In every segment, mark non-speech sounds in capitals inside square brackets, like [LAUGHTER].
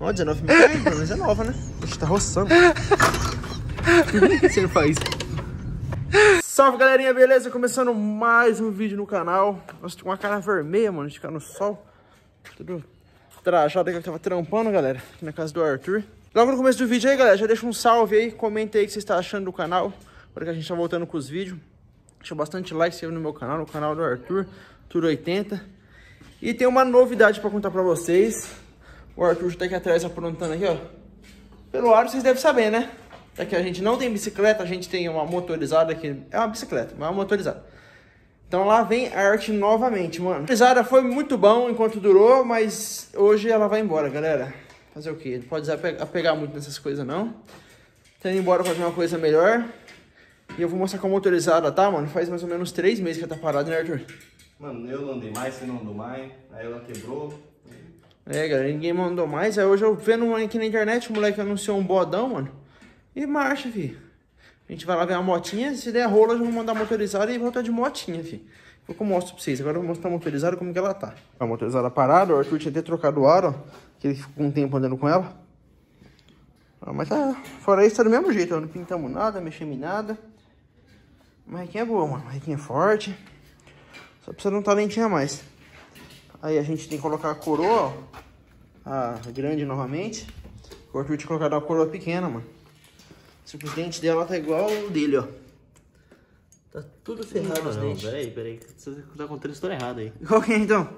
Ó, 19 mil reais, pelo menos é nova, né? Ixi, tá roçando. [LAUGHS] Você não faz? Salve, galerinha, beleza? Começando mais um vídeo no canal. Nossa, tô com uma cara vermelha, mano, de ficar no sol. Tudo trajado que eu tava trampando, galera, aqui na casa do Arthur. Logo no começo do vídeo aí, galera, já deixa um salve aí, comenta aí o que você está achando do canal. Agora que a gente tá voltando com os vídeos. Deixa bastante like, se no meu canal, no canal do Arthur, Tour 80. E tem uma novidade pra contar pra vocês. O Arthur tá aqui atrás aprontando aqui, ó. Pelo ar vocês devem saber, né? É que a gente não tem bicicleta, a gente tem uma motorizada aqui. É uma bicicleta, mas é uma motorizada. Então lá vem a arte novamente, mano. A motorizada foi muito bom enquanto durou, mas hoje ela vai embora, galera. Fazer o quê? Não pode apegar muito nessas coisas, não. Tá indo embora fazer uma coisa melhor. E eu vou mostrar com a motorizada, tá, mano? Faz mais ou menos três meses que ela tá parada, né, Arthur? Mano, eu não andei mais, você não andou mais. Aí ela quebrou. É, galera, ninguém mandou mais. Aí hoje eu vendo aqui na internet, o moleque anunciou um bodão, mano. E marcha, fi. A gente vai lá ver a motinha, se der rola, eu vou mandar motorizada e voltar de motinha, fi. Vou que eu mostro pra vocês. Agora eu vou mostrar a motorizada como que ela tá. A motorizada parada, o Arthur tinha até trocado o ar, ó. Que ele ficou um tempo andando com ela. Ah, mas tá, fora isso, tá do mesmo jeito, ó. Não pintamos nada, mexemos em nada. A marrequinha é boa, mano. A marrequinha é forte. Só precisa de um talentinho a mais. Aí a gente tem que colocar a coroa, ó, a grande novamente. O Arthur tinha colocado a coroa pequena, mano. Só que o dente dela tá igual o dele, ó. Tá tudo ferrado Não, os não, dentes. peraí, peraí. Você tá contando a história errada aí. Qual que é então?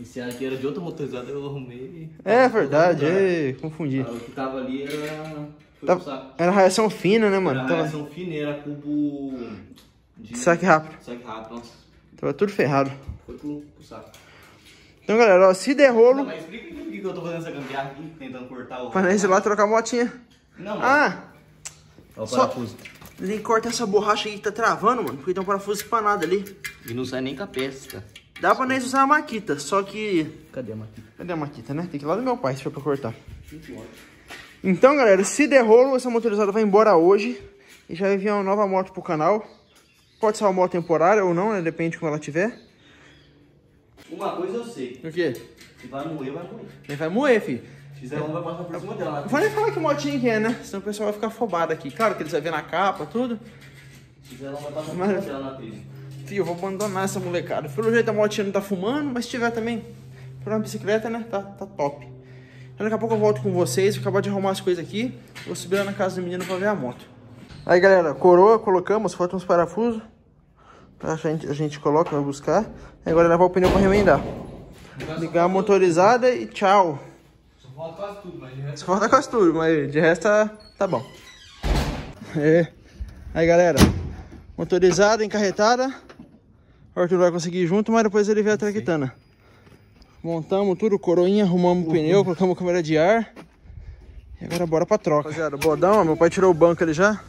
Esse aqui era de outra motorizada, eu arrumei. É verdade, é, confundi. Ah, O que tava ali era. Foi Tá- pro saco. Era raiação fina, né, mano? Era Tava, radiação fina, era cubo. De... saque rápido. Saque rápido, nossa. Tava tudo ferrado. Foi pro, pro saco. Então, galera, ó, se der Não, rolo, mas explica por que eu tô fazendo essa gambiarra aqui, tentando cortar o. pra nós ir lá trocar a motinha. Não, mano. Ah, Ó o só- parafuso. tem que cortar essa borracha aí que tá travando, mano. Porque tem um parafuso espanado ali. E não sai nem com a peça. Dá pra nós usar a maquita, só que... Cadê a máquina? Cadê a maquita, né? Tem que ir lá do meu pai se for pra cortar. Então, galera, se der rolo, essa motorizada vai embora hoje. E já vai vir uma nova moto pro canal. Pode ser uma moto temporária ou não, né? Depende de como ela tiver. Uma coisa eu sei. O quê? Se vai moer, vai moer. Ele vai moer, filho. Se fizer um, vai passar por cima dela. Não vou nem falar que motinha que é, né? Senão o pessoal vai ficar afobado aqui. Claro que eles vão ver na capa, tudo. Se fizer um, vai passar por Mas- cima dela na trilha. Fio, eu vou abandonar essa molecada. Pelo jeito a motinha não tá fumando, mas se tiver também por uma bicicleta, né? Tá, tá top. Aí daqui a pouco eu volto com vocês. Vou acabar de arrumar as coisas aqui. Vou subir lá na casa do menino pra ver a moto. Aí, galera, coroa, colocamos, faltam uns parafusos. A gente, a gente coloca, vai buscar. E agora levar o pneu pra remendar. Ligar a motorizada e tchau. Só falta quase tudo, mas de resto. Só falta quase tudo, mas de resto tá, tá bom. É. Aí, galera. Motorizada, encarretada. O Arthur vai conseguir ir junto, mas depois ele vê a traquitana. Montamos tudo, coroinha, arrumamos o pneu, colocamos câmera de ar. E agora bora pra troca. Rapaziada, bodão, ó, meu pai tirou o banco ali já.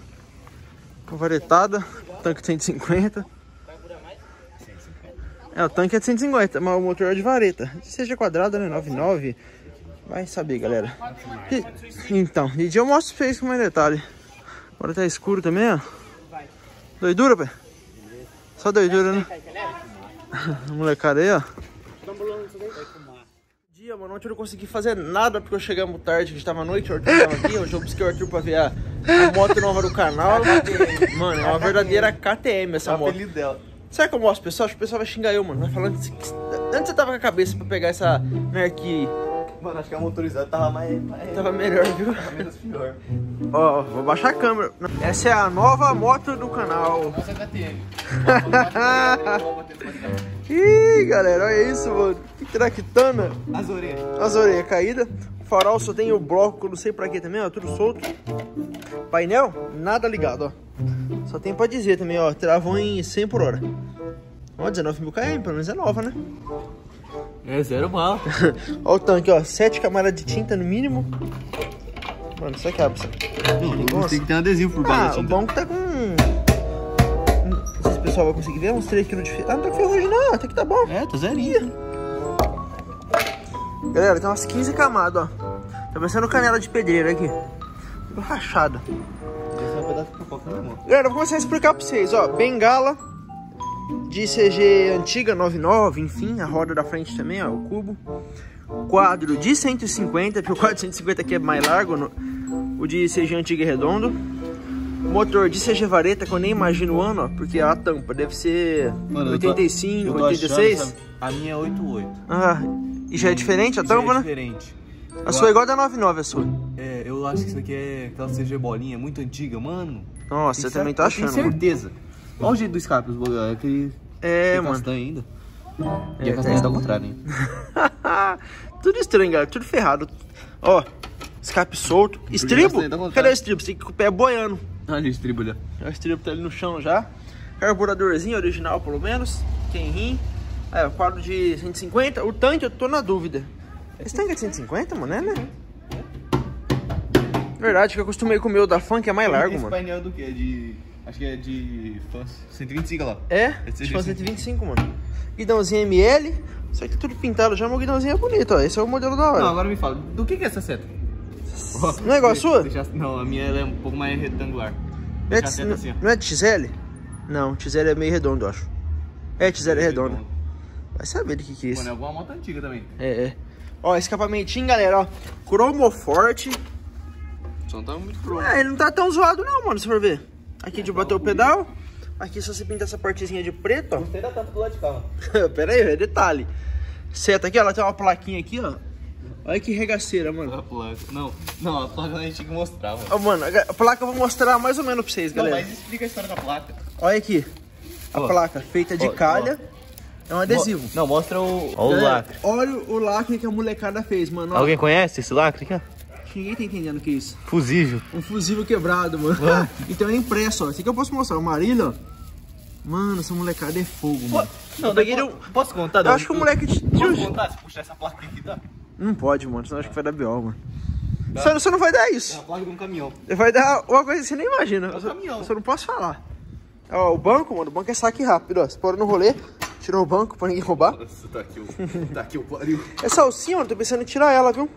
Com varetada, tanque de 150. É, o tanque é de 150, mas o motor é de vareta. Seja quadrada, né? 99. Vai saber, galera. E- então, de dia eu mostro pra vocês com mais detalhe. Agora tá escuro também, ó. Doidura, pai? Só doidura, né? [LAUGHS] Molecada aí, ó. Dia, mano, ontem eu não consegui fazer nada porque eu chegamos tarde, que estava à noite, o Arthur tava aqui, hoje eu busquei o Arthur pra ver a, a moto nova do canal. Mano, é uma verdadeira KTM essa moto. dela. Será que eu mostro pessoal? Acho que o pessoal vai xingar eu, mano. Vai falando que... Antes você tava com a cabeça pra pegar essa Mercury. Mano, acho que a motorizada tava mais. mais... Tava melhor, viu? Tava menos pior. Ó, vou baixar a câmera. Essa é a nova moto do canal. Essa é KTM. Ih, galera, olha isso, mano. Que traquitana. As orelhas. As orelhas caídas. Farol só tem o bloco, não sei pra quê também, ó. Tudo solto. Painel, nada ligado, ó. Só tem pra dizer também, ó. Travou em 100 por hora. Ó, 19 mil km, pelo menos é nova, né? É zero bala. [LAUGHS] ó o tanque, ó. 7 camadas de tinta no mínimo. Mano, isso aqui abre. Não, tem que ter um adesivo por Ah, baixo. o assim. banco tá com. Não sei se o pessoal vai conseguir ver, uns 3 kg de ferro. Ah, não tá com ferrugem, não, até que tá bom. É, tá zerinho. Galera, tem umas 15 camadas, ó. Tá parecendo canela de pedreiro aqui. Tudo rachado. Galera, eu vou começar a explicar pra vocês, ó. Bengala de CG antiga, 99, enfim. A roda da frente também, ó, o cubo. quadro de 150, porque o quadro de 150 aqui é mais largo, no, o de CG antigo é redondo. Motor de CG vareta, que eu nem imagino o ano, ó, porque a tampa deve ser Mano, eu tô- 85, eu tô 86. achando, sabe? A minha é 88. ah, e já é diferente a tampa, é né? diferente. A sua é igual a da 99, a sua. É, eu acho que isso aqui é aquela CG bolinha muito antiga, mano. Nossa, você Tenho também tá eu achando, Tenho mano. certeza. Olha o jeito do escape, os bagulho, é aquele É, tem mano. castanha ainda. E É, a castanha tá ao contrário, hein? [LAUGHS] tudo estranho, galera. Tudo ferrado. Ó, escape solto. Estribo? Cadê o estribo? Você tem que ir com o pé boiando. Olha o estribo ali. ó. O estribo tá ali no chão já. Carburadorzinho original, pelo menos. Tem rim. É, o quadro de 150. O tanque, eu tô na dúvida. Esse tanque é de 150, mano? É, né? Verdade, que eu acostumei com o meu da Funk, é mais largo, Esse mano. painel é do que? É de... Acho que é de... fãs. 125 lá. É, Esse que é é 125, mano. Guidãozinho ML. Isso aqui tá tudo pintado já, o guidãozinho é bonito, ó. Esse é o modelo da hora. Não, agora me fala, do que que é essa seta? Não é igual a sua? Deixa- não, a minha ela é um pouco mais retangular. Não é, Deixa a de, seta assim, ó. não é de XL? Não, XL é meio redondo, eu acho. É, XL é redondo. Vai saber do que que é isso. Mano, é alguma moto antiga também. É, é. Ó, escapamentinho, galera, ó. Cromo forte. Só não tá muito pro. É, ele não tá tão zoado não, mano, se for ver. Aqui de bater o pedal. Aqui só você pinta essa partezinha de preto, ó. Gostei da tampa do lado de cá, mano. [LAUGHS] Pera aí, é detalhe. Seta aqui, ó, ela tem uma plaquinha aqui, ó. Olha que regaceira, mano. A placa. Não, não, a placa a gente tinha que mostrar, mano. Ó, mano, a placa eu vou mostrar mais ou menos pra vocês, Não, galera. mas explica a história da placa. Olha aqui. A Ó. placa feita de Ó, calha. É um adesivo. Não, mostra o. Galera, Olha o lacre que a molecada fez, mano. ó. Alguém conhece esse lacre aqui, ó? Ninguém tá entendendo o que é isso. Fusível. Um fusível quebrado, mano. então é [LAUGHS] impresso, ó. Esse aqui eu posso mostrar. O Marília, ó. Mano, essa molecada é fogo, mano. Não, Eu daí po- Posso contar? Eu acho que o moleque... Posso contar se puxar essa placa aqui, tá? Não pode, mano. Senão eu acho que vai dar B.O., mano. Só, só não vai dar É isso. a placa de um caminhão. Vai dar uma coisa que você nem imagina. É um Eu caminhão. eu só não posso falar. Ó, o banco, mano. O banco é saque rápido, ó. Você no rolê, tirou o banco pra ninguém roubar. Nossa, tá aqui o. tá aqui o pariu. [LAUGHS] Essa alcinha, mano, tô pensando em tirar ela, viu?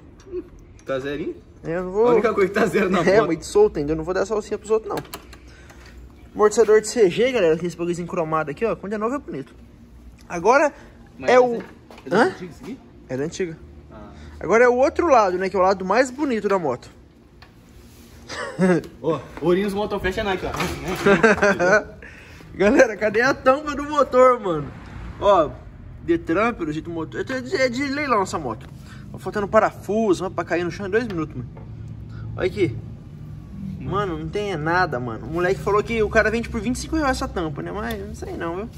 Tá zerinho? Eu não A vou... única coisa que tá zero na [LAUGHS] É, muito solto ainda. Eu não vou dar essa alcinha pros outros, não. Amortecedor de CG, galera. Tem esse bagulhozinho cromado aqui, ó. Quando é novo é bonito. Agora Mas é esse o... É antigo isso aqui? É da antiga. Ah. Agora é o outro lado, né? Que é o lado mais bonito da moto. Ó, Ourinhos Motofest é Nike, ó. [LAUGHS] Galera, cadê a tampa do motor, mano? Ó, Detran, pelo jeito, motor... É de, é de leilão essa moto. Faltando parafuso, mano, pra cair no chão em dois minutos, mano. Olha aqui. Mano, não tem nada, mano. O moleque falou que o cara vende por 25 reais essa tampa, né? Mas não sei não, viu?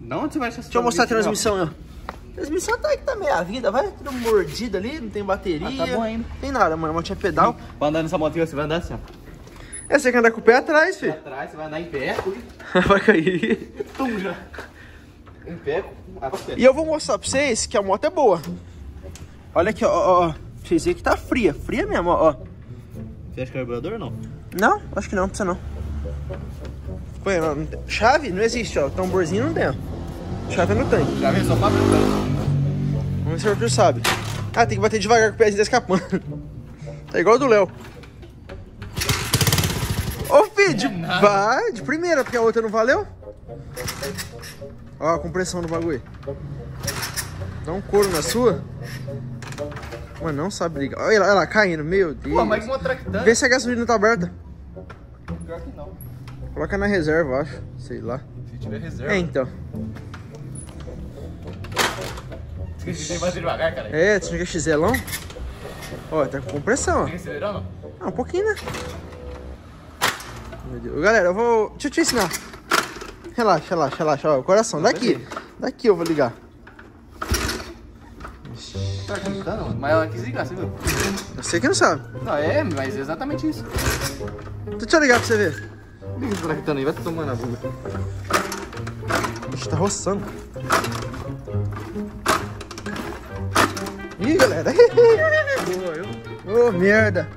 Não, onde você vai achar Deixa eu mostrar a transmissão, ó. A transmissão tá aí que tá meia vida, vai. Tudo mordida ali, não tem bateria. Ah, tá bom ainda. Não tem nada, mano. A moto tinha pedal. Pra andar nessa motinha, você vai andar assim, ó. É, você quer andar com o pé atrás, filho. Atrás, você vai andar em pé, [LAUGHS] vai cair. tum, já. Em pé, ah, pra pé. E eu vou mostrar pra vocês que a moto é boa. Olha aqui, ó, ó, ó. Pra vocês verem que tá fria, fria mesmo, ó. ó. Você acha carburador ou não? Não, acho que não, não precisa não. Põe, não, não Chave não existe, ó. Tamborzinho não tem, ó. Chave é no tanque. Já vem só fabricando. Vamos ver se o Arthur sabe. Ah, tem que bater devagar com o pezinho tá escapando. Tá igual o do Léo. Ô, filho, de... vai de primeira, porque a outra não valeu. Ó, a compressão do bagulho. Dá um couro na sua. Mano, não sabe ligar. Olha ela, ela caindo, meu Deus. Pô, mas uma tractante. Vê se a gasolina tá aberta. Pior que não. Coloca na reserva, eu acho. Sei lá. Se tiver reserva. É, então. De fazer devagar, cara. É, você não quer XLão? Ó, tá com compressão, ó. Tem não? Ah, um pouquinho, né? Meu Deus. Galera, eu vou. Deixa eu te ensinar. Relaxa, relaxa, relaxa. Ó, o coração. Daqui. Daqui eu vou ligar. Tá acreditando? Mas ela quis ligar, você viu? Você que não sabe. Não, é, mas é exatamente isso. Deixa eu ligar pra você ver. Liga esse tractando aí, vai tomando a bunda. Ixi, tá roçando. Ih, galera. [LAUGHS] Ô, merda.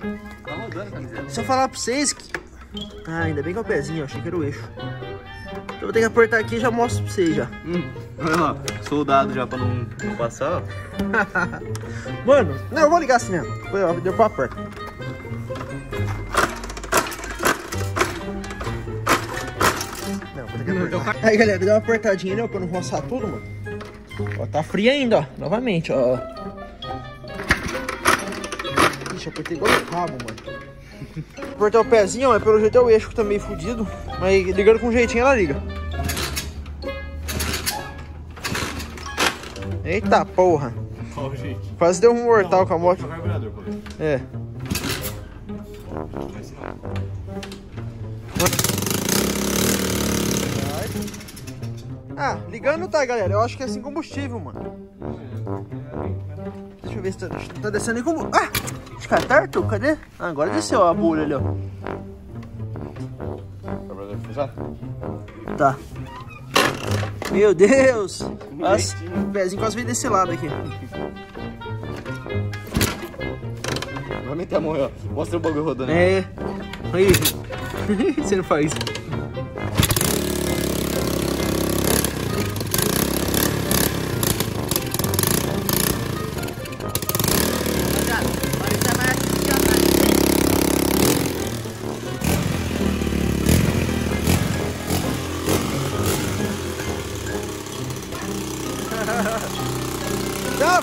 Tá rodando, camiseta. Se eu falar pra vocês que. Ah, ainda bem que é o pezinho, eu achei que era o eixo. Então eu vou ter que apertar aqui e já mostro pra vocês já. Hum, olha lá, soldado já pra não, não passar, ó. [LAUGHS] Mano, não, eu vou ligar assim mesmo. Foi, ó, Deu pra apertar. Não, vou ter que apertar. Aí, galera, deu uma apertadinha ali, ó, pra não roçar tudo, mano. Ó, tá frio ainda, ó. Novamente, ó. Ixi, apertei igual o cabo, mano. Apertar o pezinho, mas pelo jeito é o eixo que tá meio fudido. Mas ligando com um jeitinho ela liga. Eita porra. Quase deu um mortal com a moto. É. Ah, ligando tá, galera. Eu acho que é sem combustível, mano. Deixa eu ver se tá, tá descendo nem como. Ah! É certo? Cadê? Ah, agora desceu a bolha ali, ó. Tá. Meu Deus! As, o pezinho quase veio desse lado aqui. Vai meter a mão ó. Mostra o bagulho rodando. É. Aí. [LAUGHS] Você não faz.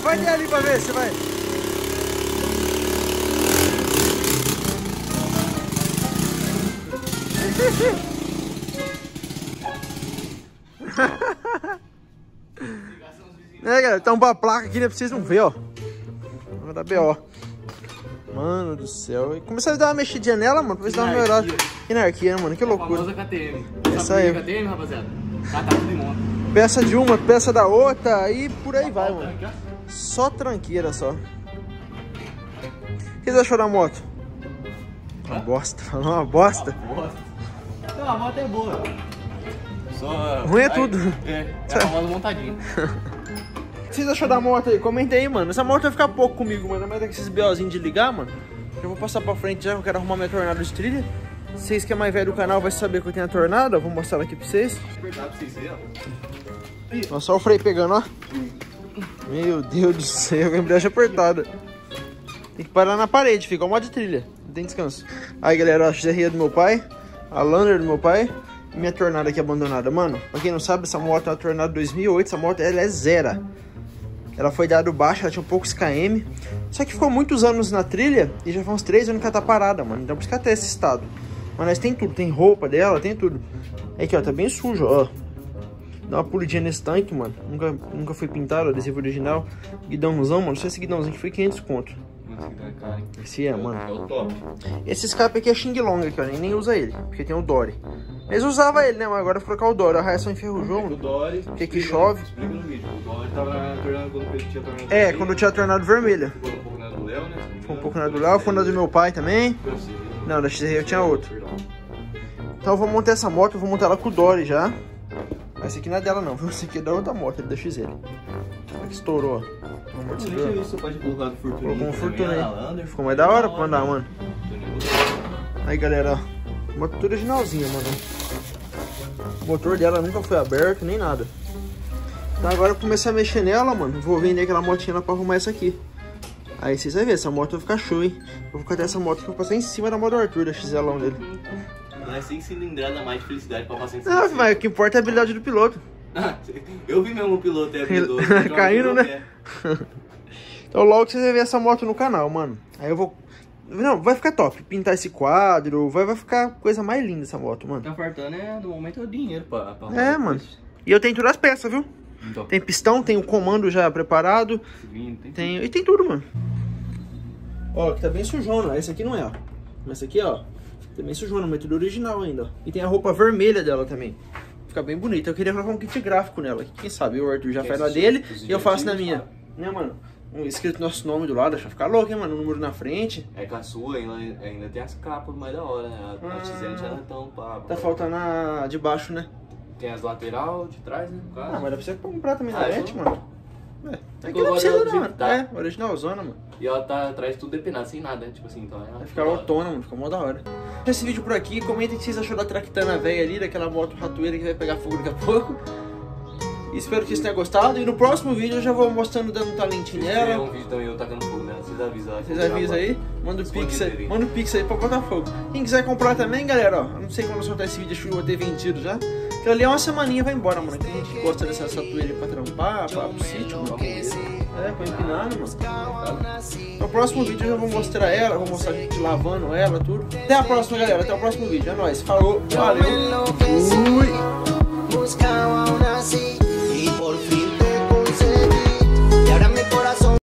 Vai ali pra ver se vai. [LAUGHS] É, galera, tá uma placa aqui, né? Pra vocês não verem, ó. Vai dar B.O. Mano do céu. E Começar a dar uma mexidinha nela, mano, pra ver se dá uma melhorada. Anarquia, né, mano? Que loucura. famosa KTM. Essa aí. que KTM, rapaziada? Catado de monta. Peça de uma, peça da outra, e por aí vai, mano. Só tranqueira, só. O que você achou da moto? Uma bosta. Falou [LAUGHS] uma bosta. Bosta. Não, a moto é boa. Só... Ruim é tudo. É, é a famosa montadinha. [LAUGHS] O que vocês achou da moto aí? Comenta aí, mano. Essa moto vai ficar pouco comigo, mano. Mas com esses BOzinhos de ligar, mano. Eu vou passar pra frente já, que eu quero arrumar minha tornada de trilha. Vocês que é mais velho do canal vai saber que eu tenho a tornada. Eu vou mostrar ela aqui pra vocês. Verdade pra vocês verem, ó. Ó, só o freio pegando, ó. Meu Deus do céu, a embreagem apertada. Tem que parar na parede, fica modo de trilha. Não tem descanso. Aí, galera, ó, a XRE do meu pai. A Lander do meu pai. E minha tornada aqui abandonada. Mano, pra quem não sabe, essa moto é uma tornada 2008. Essa moto, ela é zero. Ela foi dado baixa, ela tinha poucos km. Só que ficou muitos anos na trilha e já faz uns 3 anos que ela tá parada, mano. Então por isso que ela tá esse estado. Mas tem tudo, tem roupa dela, tem tudo. Aí aqui, ó, tá bem sujo, ó. Dá uma pulidinha nesse tanque, mano. Nunca, nunca foi pintado, adesivo original. Guidãozão, mano. Só esse guidãozinho aqui foi 500 conto. Esse é, mano. É o top. Esse escape aqui é Xing Long aqui, ó. Nem, nem usa ele, porque tem o Dory. Eles usavam ele, né? Mas agora foi colocar o Dory. A reação enferrujou, O mano. Dory. Que que explica- chove. Explica no vídeo. O Dory tava tornando quando ele tinha tornado. É, quando eu tinha tornado vermelha. Ficou um pouco na do Léo, né? Foi um pouco na do Léo, foi na do meu pai também. Não, da XR eu tinha outro. Então eu vou montar essa moto, eu vou montar ela com o Dory já. Esse aqui não é dela não, viu? Esse aqui é da outra moto, é da XL. Olha que estourou, amortecedor. Se você pode colocar do Fortuna. Colocou um Fortuna aí. Ficou mais da hora pra andar, mano. Aí galera, ó. Moto originalzinha, mano. O motor dela nunca foi aberto, nem nada. Então agora eu comecei a mexer nela, mano. Vou vender aquela motinha lá pra arrumar essa aqui. Aí vocês vão ver, essa moto vai ficar show, hein? Eu vou ficar dessa moto que eu vou passar em cima da moto do Arthur, da XLão dele. Não é sem cilindrada mais de felicidade pra passar em Ah, mas o que importa é a habilidade do piloto. [LAUGHS] Eu vi mesmo o piloto é [LAUGHS] habilidoso. Caindo, né? [LAUGHS] Então logo vocês vão ver essa moto no canal, mano. Aí eu vou... Não, vai ficar top. Pintar esse quadro, vai, vai ficar coisa mais linda essa moto, mano. Tá faltando é, no momento, é o dinheiro pra... pra É, mano. E eu tenho todas as peças, viu? Então, Tem pistão, tem o comando já preparado. vindo, tem... Tem, e tem tudo, mano. Ó, que tá bem sujona. Essa aqui não é, ó. Mas essa aqui, ó. Bem sujona, mas tudo original ainda, ó. E tem a roupa vermelha dela também. Fica bem bonita. Eu queria colocar um kit gráfico nela. Quem sabe o Arthur já faz na dele e eu faço na minha. Né, mano? Um escrito nosso nome do lado, deixa ficar louco, hein, mano? Um número na frente. É que a sua ainda, ainda tem as capas mais da hora, né? A, a Ah. XL já não é tão pá, Tá faltando a de baixo, né? Tem as lateral de trás, né? No Ah, mas dá pra você comprar também na Ah, net, mano. É, aqui Ficou não precisa, não, mano. que tá. É, originalzona, mano. E ela tá atrás tudo depinado, sem nada, né? Tipo assim, então é. Vai ficar autônomo, ficou mó da hora. Deixa esse vídeo por aqui, comentem o que vocês acharam da Tractana velha ali, daquela moto ratoeira que vai pegar fogo daqui a pouco. Espero que vocês tenham gostado. E no próximo vídeo eu já vou mostrando dando um talentinho É nela. um vídeo também eu tacando fogo nela, vocês avisam. Vocês avisam aí, manda o pix aí, manda o pix aí pra botar fogo. Quem quiser comprar também, galera, ó, eu não sei quando eu soltar esse vídeo, acho que eu vou ter vendido já. Eu li uma semaninha e vai embora, mano. A gente gosta dessa tatuagem pra trampar, pra pro sítio, mano? É, pra empinar, né, mano. Tá no próximo vídeo eu já vou mostrar ela, vou mostrar a gente lavando ela, tudo. Até a próxima, galera. Até o próximo vídeo. É nóis. Falou, valeu. Fui.